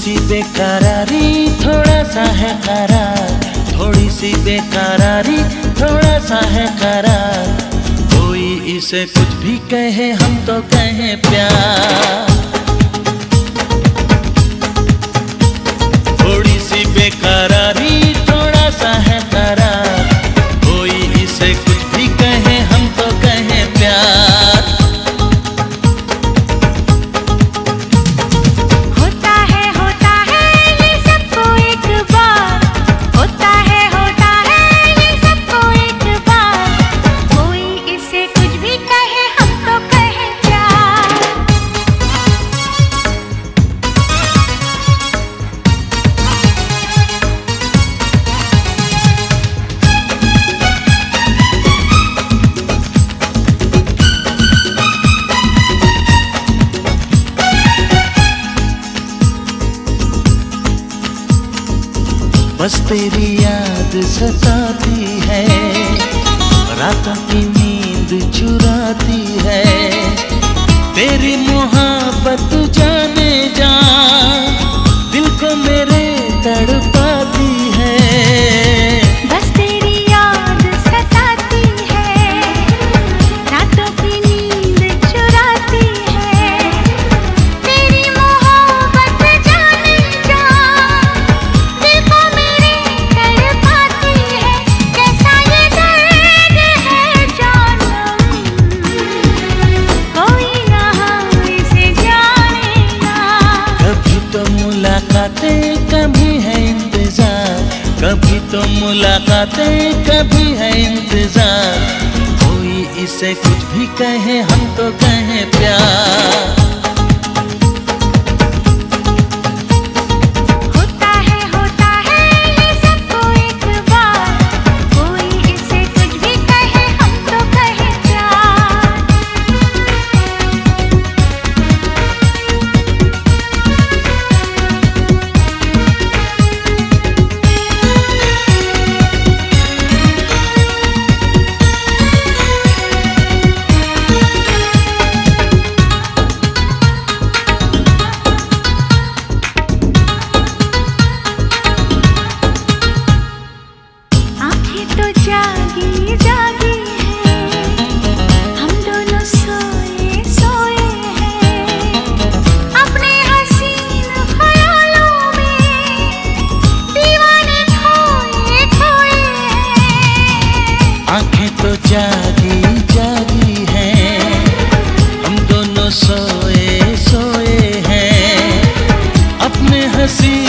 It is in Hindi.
बेकरारी थोड़ा सा है करार। थोड़ी सी बेकरारी थोड़ा सा है करार। कोई इसे कुछ भी कहे, हम तो कहें प्यार। बस तेरी याद सताती है। रात की नींद चुराती है। तेरी मोहब्बत जाने जा। दिल को मेरे तड़पाती मुलाकातें कभी है इंतज़ार। कभी तो मुलाकातें कभी है इंतज़ार। कोई इसे कुछ भी कहे, हम तो कहें प्यार। decir